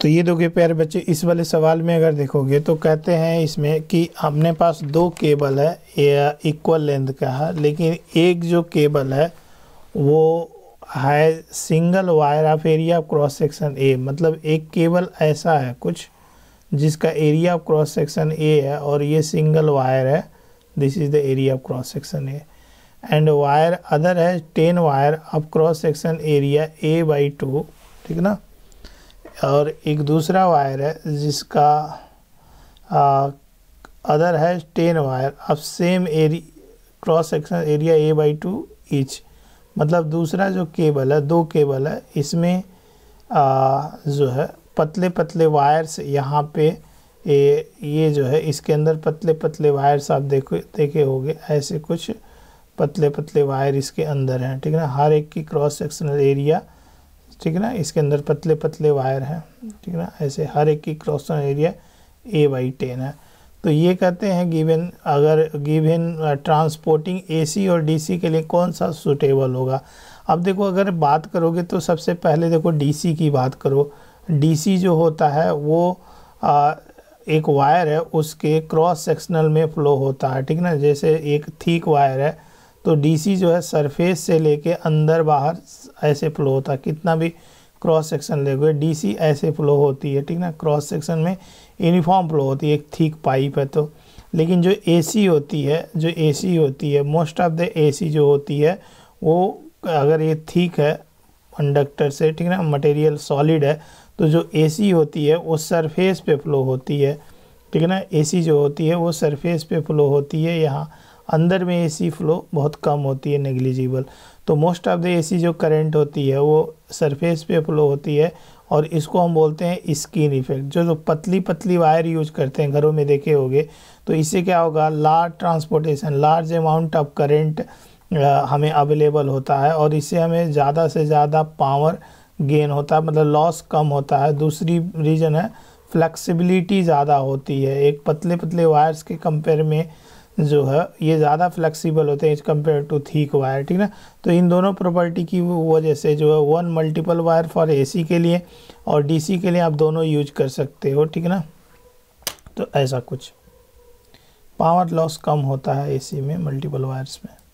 तो ये दोगे प्यारे बच्चे, इस वाले सवाल में अगर देखोगे तो कहते हैं इसमें कि अपने पास दो केबल है, ये इक्वल लेंथ का है, लेकिन एक जो केबल है, वो है single wire of area of cross section A मतलब एक केबल ऐसा है कुछ, जिसका area of cross section A है और ये सिंगल वायर है this is the area of cross section A and wire other है ten wire of cross section area A by two ठीक ना? और एक दूसरा वायर है जिसका अदर है टेन वायर। अब same area cross section area A by two each मतलब दूसरा जो केबल है दो केबल है इसमें आ, जो है पतले पतले वायर्स यहाँ पे ये ये जो है इसके अंदर पतले पतले वायर्स आप देखो देखे होंगे ऐसे कुछ पतले पतले वायर इसके अंदर हैं ठीक है ना? हर एक की क्रॉस सेक्शनल एरिया ठीक है ना? इसके अंदर पतले पतले वायर हैं ठीक है ना? ऐसे हर एक की cross area A by ten है। तो ये कहते हैं गिवन अगर गिवन ट्रांसपोर्टिंग एसी और डीसी के लिए कौन सा सुटेबल होगा? अब देखो अगर बात करोगे तो सबसे पहले देखो डीसी की बात करो। डीसी जो होता है वो आ, एक वायर है उसके क्रॉस सेक्शनल में फ्लो होता है ठीक ना? जैसे एक थीक वायर है तो डीसी जो है सरफेस से लेके अंदर बाहर ऐसे फ्लो होता है। कितना भी क्रॉस सेक्शन लेगे डीसी ऐसे फ्लो होती है, ठीक ना? क्रॉस सेक्शन में यूनिफॉर्म फ्लो होती है, एक थीक पाइप है तो। लेकिन जो एसी होती है, जो एसी होती है मोस्ट ऑफ़ द एसी जो होती है, वो अगर ये थीक है कंडक्टर से, ठीक ना? मटेरियल सॉलिड है तो जो एसी होती है, वो सरफेस पे फ्लो होती है, ठीक है ना एसी जो होती है, वो सरफेस पे फ्लो होती है यहाँ। अंदर में एसी फ्लो बहुत कम होती है नेग्लिजिबल तो मोस्ट ऑफ़ द एसी जो करंट होती है, वो सरफेस पे फ्लो होती है और इसको हम बोलते हैं स्किन इफ़ेक्ट जो जो पतली पतली वायर यूज़ करते हैं, घरों में देखे होंगे तो इससे क्या होगा? Large transportation large amount of current हमें अवेलेबल होता है और इससे हमें ज़्यादा से ज़्यादा पावर गेन होता है मतलब लॉस कम होता है। दूसरी रीज़न है फ्लेक्सिबिलिटी ज़्यादा होती है। एक पतले पतले वायर्स के कंपेयर में जो है, ये ज़्यादा फ्लेक्सिबल होते हैं is compare to thick wire ठीक ना? तो इन दोनों प्रॉपर्टी की वजह से जो है one multiple wire for AC के लिए और डीसी के लिए आप दोनों यूज़ कर सकते हो, ठीक ना? तो ऐसा कुछ। पावर लॉस कम होता है एसी में मल्टीपल वायर्स में।